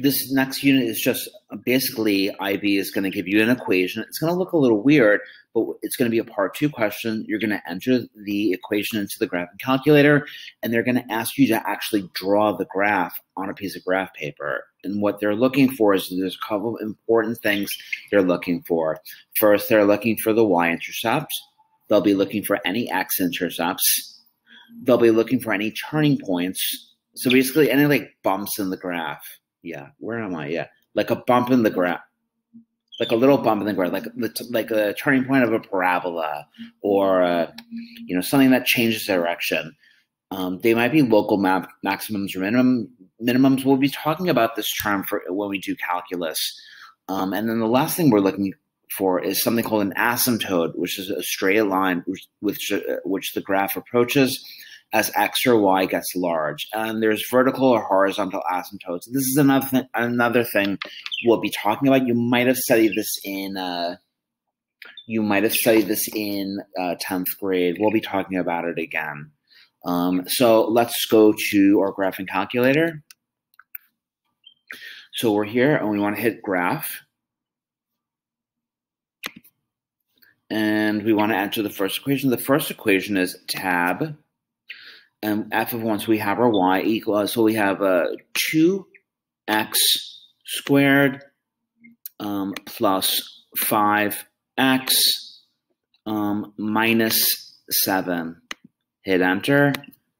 this next unit is just basically IB is going to give you an equation. It's going to look a little weird, but it's going to be a part two question. You're going to enter the equation into the graphing calculator, and they're going to ask you to actually draw the graph on a piece of graph paper. And what they're looking for is there's a couple of important things they're looking for. First, they're looking for the y-intercept. They'll be looking for any x-intercepts. They'll be looking for any turning points. So basically, any like bumps in the graph yeah, where am I? Yeah, like a bump in the ground, like a little bump in the ground, like like a turning point of a parabola, or uh, you know something that changes direction. Um, they might be local map maximums or minimum minimums. We'll be talking about this term for when we do calculus. Um, and then the last thing we're looking for is something called an asymptote, which is a straight line which, which, uh, which the graph approaches as x or y gets large. And there's vertical or horizontal asymptotes. This is another thing, another thing we'll be talking about. You might have studied this in uh, you might have studied this in uh, 10th grade. We'll be talking about it again. Um, so let's go to our graphing calculator. So we're here and we want to hit graph. And we want to enter the first equation. The first equation is tab and f of 1, so we have our y equal, so we have uh, 2x squared um, plus 5x um, minus 7. Hit enter,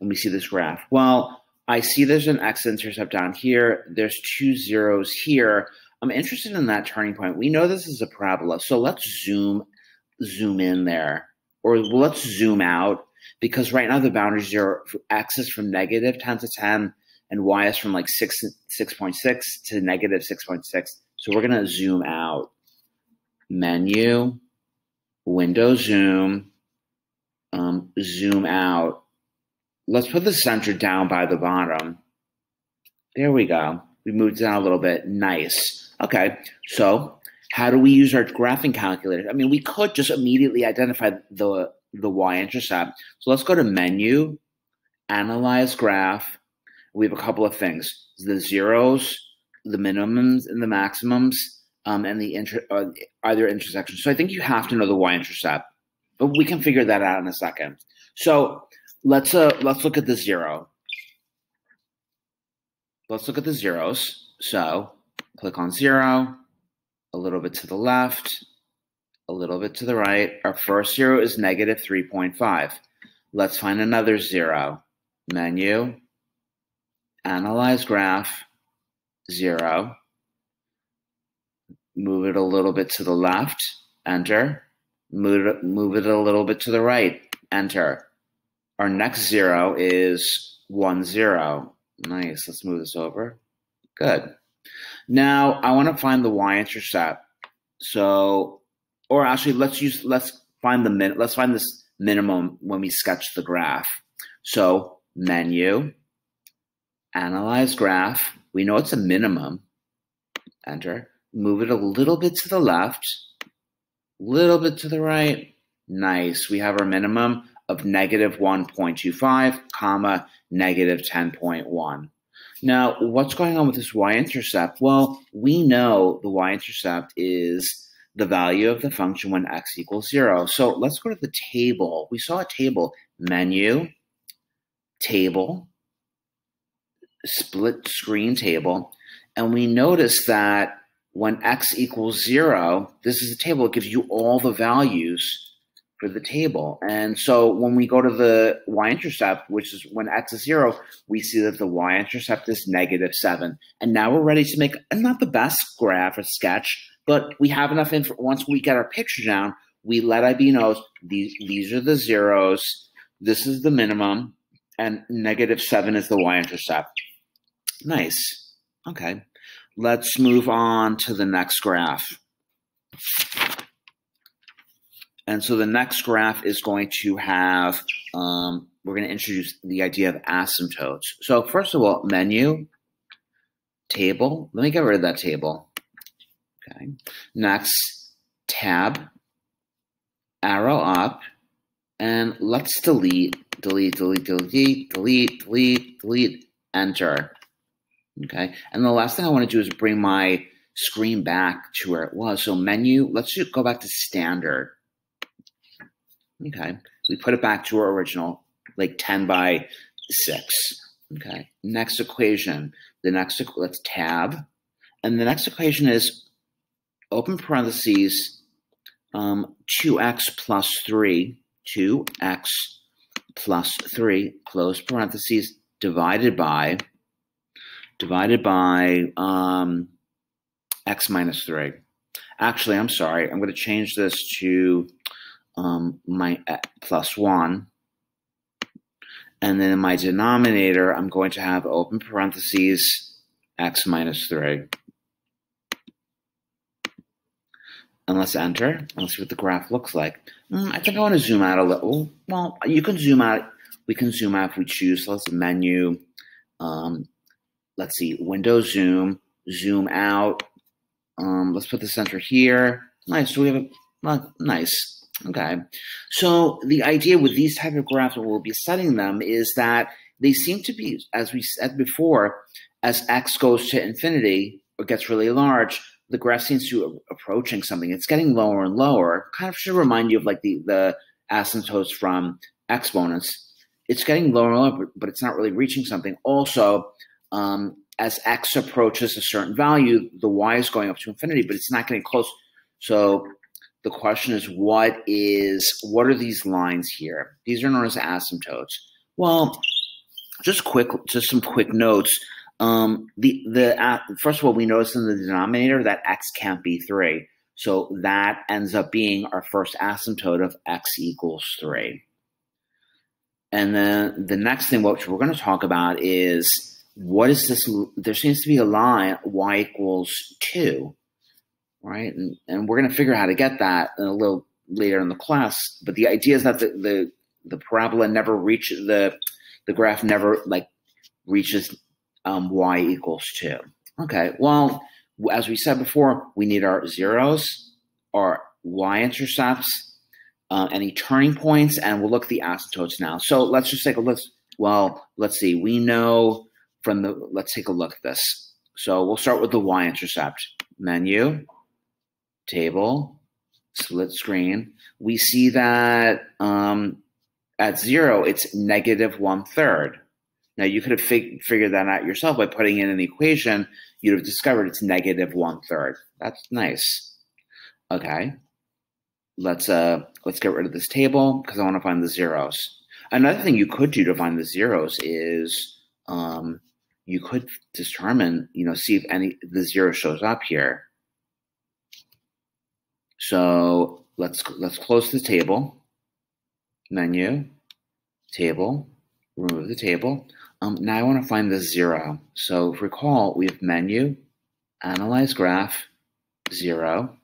and we see this graph. Well, I see there's an x-intercept down here. There's two zeros here. I'm interested in that turning point. We know this is a parabola, so let's zoom zoom in there, or let's zoom out because right now the boundaries are x is from negative 10 to 10 and y is from like 6 6.6 to negative 6.6 so we're going to zoom out. Menu window zoom um, zoom out. Let's put the center down by the bottom. There we go. We moved down a little bit. Nice. Okay. So how do we use our graphing calculator? I mean we could just immediately identify the the y-intercept. So let's go to menu, analyze graph. We have a couple of things: the zeros, the minimums, and the maximums, um, and the inter- uh, either intersections. So I think you have to know the y-intercept, but we can figure that out in a second. So let's uh, let's look at the zero. Let's look at the zeros. So click on zero, a little bit to the left, a little bit to the right. Our first zero is negative 3.5. Let's find another zero. Menu, analyze graph, zero. Move it a little bit to the left, enter. Move it, move it a little bit to the right, enter. Our next zero is one zero. Nice. Let's move this over. Good. Now I want to find the y-intercept. So or actually let's use let's find the min let's find this minimum when we sketch the graph. So menu, analyze graph. We know it's a minimum. Enter. Move it a little bit to the left, little bit to the right. Nice. We have our minimum of negative 1.25, comma, negative 10.1. Now, what's going on with this y-intercept? Well, we know the y-intercept is the value of the function when x equals 0. So let's go to the table. We saw a table, menu, table, split screen table, and we notice that when x equals 0, this is a table. It gives you all the values for the table. And so when we go to the y-intercept, which is when x is 0, we see that the y-intercept is negative 7. And now we're ready to make not the best graph or sketch, but we have enough info. Once we get our picture down, we let IB know these these are the zeros. This is the minimum, and negative seven is the y-intercept. Nice. Okay. Let's move on to the next graph. And so the next graph is going to have, um, we're going to introduce the idea of asymptotes. So first of all, menu, table. Let me get rid of that table. Okay. Next, tab, arrow up, and let's delete, delete, delete, delete, delete, delete, delete, enter. Okay. And the last thing I want to do is bring my screen back to where it was. So menu, let's go back to standard. Okay. We put it back to our original, like 10 by 6. Okay. Next equation. The next, let's tab. And the next equation is open parentheses, um, 2x plus 3, 2x plus 3, close parentheses, divided by, divided by um, x minus 3. Actually, I'm sorry. I'm going to change this to um, my uh, plus 1. And then in my denominator, I'm going to have open parentheses x minus 3. And let's enter. And let's see what the graph looks like. Mm, I think I want to zoom out a little. Well, you can zoom out. We can zoom out if we choose. So let's menu. Um, let's see, window zoom, zoom out. Um, let's put the center here. Nice. So we have a nice. Okay. So the idea with these type of graphs, when we'll be studying them, is that they seem to be, as we said before, as x goes to infinity or gets really large, the graph seems to approaching something. It's getting lower and lower. Kind of should remind you of like the the asymptotes from exponents. It's getting lower and lower, but it's not really reaching something. Also, um, as x approaches a certain value, the y is going up to infinity, but it's not getting close. So the question is, what is what are these lines here? These are known as asymptotes. Well, just quick, just some quick notes. Um, the the uh, first of all, we notice in the denominator that x can't be three, so that ends up being our first asymptote of x equals three. And then the next thing, which we're going to talk about, is what is this? There seems to be a line y equals two right? And, and we're going to figure out how to get that a little later in the class. But the idea is that the, the, the parabola never reaches the, the graph never like reaches um, y equals two. Okay, well, as we said before, we need our zeros, our y-intercepts, uh, any turning points, and we'll look at the asymptotes now. So let's just take a look. Well, let's see. We know from the, let's take a look at this. So we'll start with the y-intercept menu table, split screen, we see that um, at zero, it's negative one third. Now, you could have fig- figured that out yourself by putting in an equation. You'd have discovered it's negative one third. That's nice. Okay. Let's uh let's get rid of this table because I want to find the zeros. Another thing you could do to find the zeros is um, you could determine, you know, see if any the zero shows up here. So let's let's close the table. Menu, table, remove the table. Um, now I want to find the zero. So recall, we have menu, analyze graph, zero,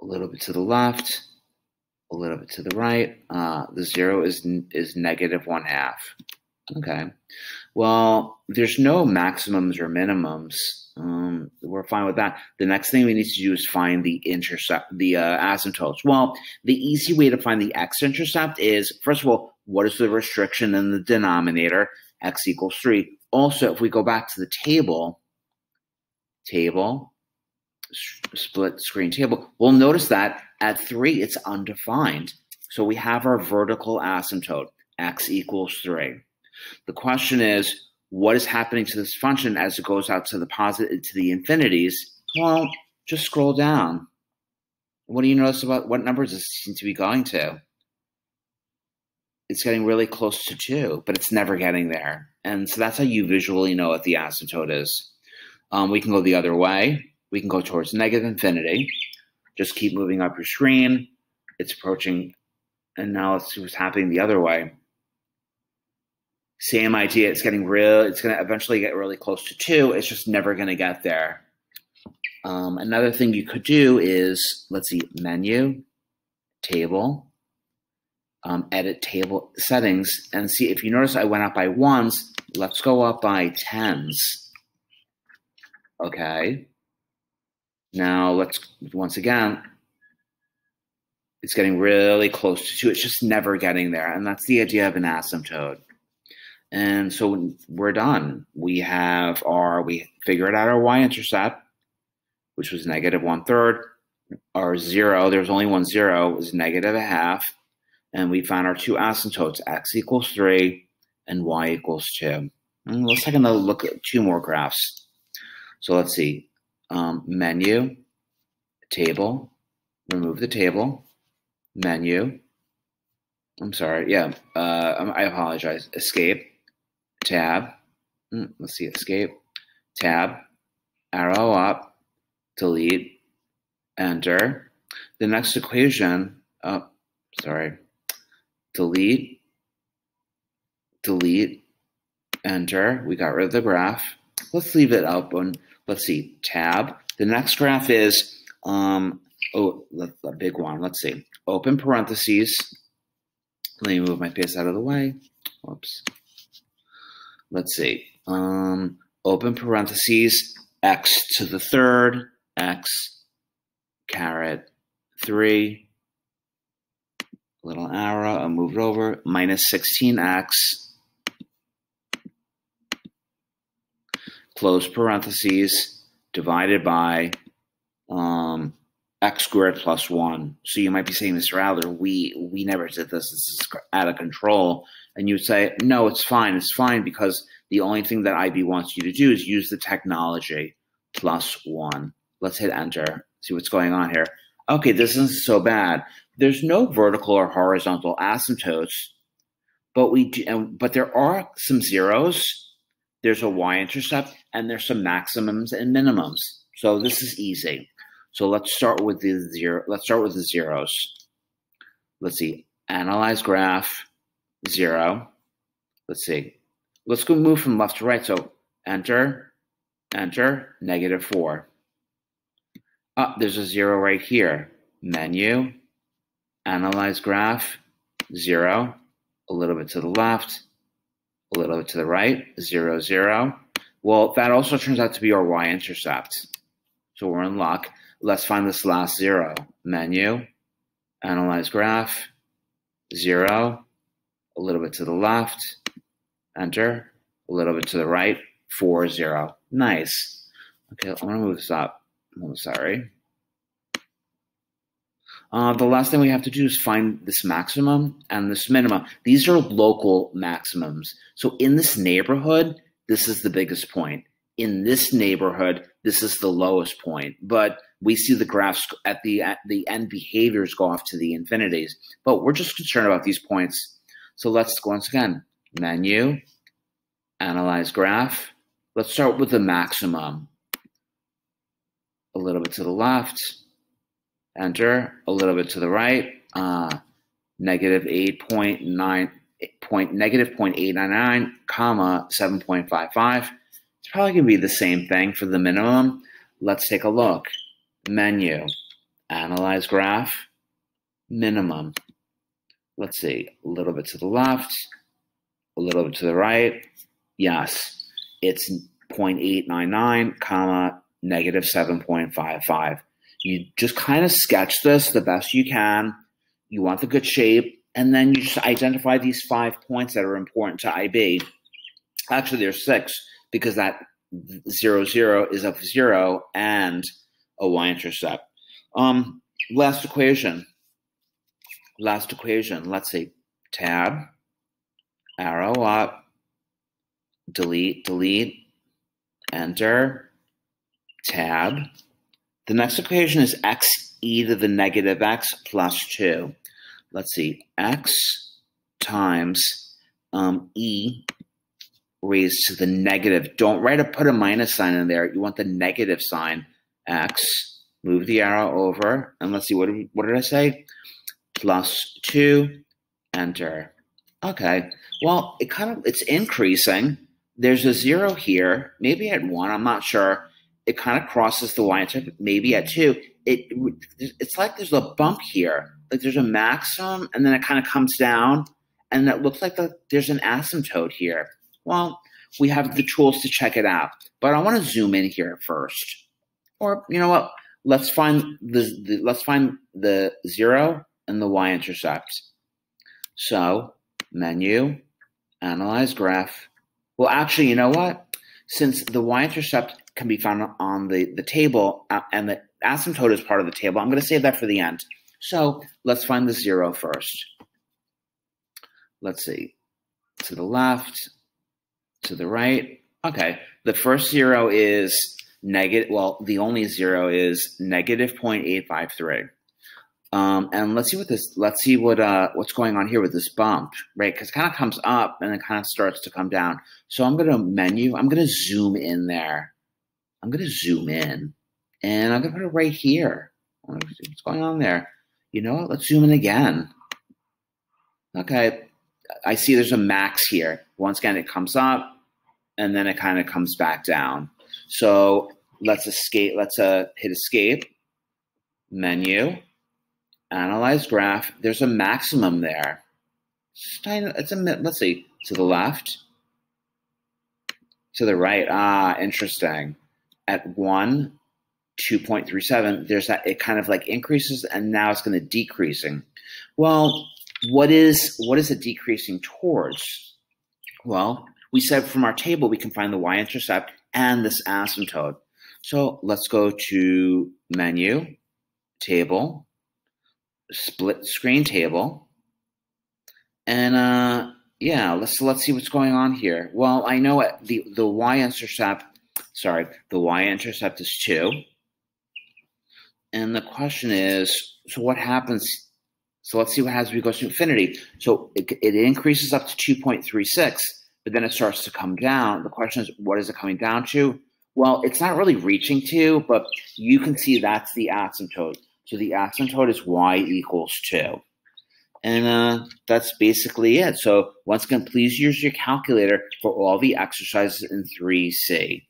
a little bit to the left, a little bit to the right. Uh, the zero is is negative one half. Okay. Well, there's no maximums or minimums. Um, we're fine with that. The next thing we need to do is find the intercept, the uh, asymptotes. Well, the easy way to find the x-intercept is, first of all, what is the restriction in the denominator? x equals 3. Also, if we go back to the table, table, split screen table, we'll notice that at 3, it's undefined. So we have our vertical asymptote, x equals 3. The question is, what is happening to this function as it goes out to the positive to the infinities? Well, just scroll down. What do you notice about what numbers does it seem to be going to? It's getting really close to two, but it's never getting there. And so that's how you visually know what the asymptote is. Um, we can go the other way. We can go towards negative infinity. Just keep moving up your screen. It's approaching, and now let's see what's happening the other way same idea. It's getting real. It's going to eventually get really close to two. It's just never going to get there. Um, another thing you could do is let's see, menu, table, um, edit table settings, and see if you notice I went up by ones. Let's go up by tens. Okay. Now let's once again. It's getting really close to two. It's just never getting there, and that's the idea of an asymptote. And so we're done. We have our, we figured out our y-intercept, which was negative one third. Our zero, there's only one zero, is negative a half. And we found our two asymptotes, x equals three and y equals two. And let's take another look at two more graphs. So let's see, um, menu, table, remove the table, menu, I'm sorry, yeah, uh, I apologize, escape, tab, mm, let's see, escape, tab, arrow up, delete, enter. The next equation, oh, sorry, delete, delete, enter. We got rid of the graph. Let's leave it open. Let's see, tab. The next graph is, um, oh, the big one. Let's see, open parentheses. Let me move my face out of the way. Whoops. Let's see. Um, open parentheses, x to the third, x caret 3, little arrow, I'll move it over, minus 16x, close parentheses, divided by um, x squared plus 1. So you might be saying, Mr. Adler, we, we never did this. This is out of control. And you would say, no, it's fine. It's fine because the only thing that IB wants you to do is use the technology plus 1. Let's hit enter, see what's going on here. Okay, this isn't so bad. There's no vertical or horizontal asymptotes, but we do, but there are some zeros. There's a y-intercept, and there's some maximums and minimums. So this is easy. So let's start with the zero. Let's start with the zeros. Let's see. Analyze graph zero. Let's see. Let's go move from left to right. So enter, enter, negative four. Oh, there's a zero right here. Menu, analyze graph, zero, a little bit to the left, a little bit to the right, zero, zero. Well, that also turns out to be our y-intercept. So we're in luck. Let's find this last zero. Menu, analyze graph, zero, a little bit to the left, enter, a little bit to the right, four, zero. Nice. Okay, I'm gonna move this up. I'm sorry. Uh, the last thing we have to do is find this maximum and this minimum. These are local maximums. So in this neighborhood, this is the biggest point. In this neighborhood, this is the lowest point. But we see the graphs at the at the end behaviors go off to the infinities. But we're just concerned about these points. So let's once again menu, analyze graph. Let's start with the maximum. A little bit to the left, enter. A little bit to the right, uh, negative eight point nine point negative point eight nine nine comma seven point five five. It's probably gonna be the same thing for the minimum. Let's take a look menu, analyze graph, minimum. Let's see, a little bit to the left, a little bit to the right. Yes, it's 0.899, comma, negative 7.55. You just kind of sketch this the best you can. You want the good shape, and then you just identify these five points that are important to IB. Actually, there's six because that zero zero is of zero and a y-intercept. Um, last equation. Last equation. Let's see. Tab, arrow up, delete, delete, enter, tab. The next equation is x e to the negative x plus 2. Let's see. x times um, e raised to the negative. Don't write a put a minus sign in there. You want the negative sign x, move the arrow over, and let's see, what what did I say? Plus 2, enter. Okay, well, it kind of, it's increasing. There's a 0 here, maybe at 1, I'm not sure. It kind of crosses the y-intercept, maybe at 2. It, it's like there's a bump here. Like there's a maximum, and then it kind of comes down, and it looks like the, there's an asymptote here. Well, we have the tools to check it out. But I want to zoom in here first. Or you know what? Let's find the, the let's find the zero and the y-intercept. So menu, Analyze graph. Well, actually, you know what? Since the y-intercept can be found on the, the table uh, and the asymptote is part of the table, I'm going to save that for the end. So let's find the zero first. Let's see. To the left, to the right. Okay, the first zero is negative. Well, the only zero is negative 0.853. Um, and let's see what this. Let's see what uh, what's going on here with this bump, right? Because it kind of comes up and it kind of starts to come down. So I'm going to menu. I'm going to zoom in there. I'm going to zoom in, and I'm going to put it right here. What's going on there? You know what? Let's zoom in again. Okay, I see there's a max here. Once again, it comes up, and then it kind of comes back down. So let's escape. Let's uh, hit escape. Menu analyze graph, there's a maximum there. It's a, let's see, to the left, to the right. Ah, interesting. At 1, 2.37, there's that, it kind of like increases and now it's going to decreasing. Well, what is, what is it decreasing towards? Well, we said from our table, we can find the y-intercept and this asymptote. So let's go to menu, table, split screen table. And uh, yeah, let's let's see what's going on here. Well, I know the the y-intercept, sorry, the y-intercept is two. And the question is, so what happens? So let's see what happens we go to infinity. So it, it increases up to 2.36, but then it starts to come down. The question is, what is it coming down to? Well, it's not really reaching to, but you can see that's the asymptote. So the asymptote is y equals 2. And uh, that's basically it. So once again, please use your calculator for all the exercises in 3C.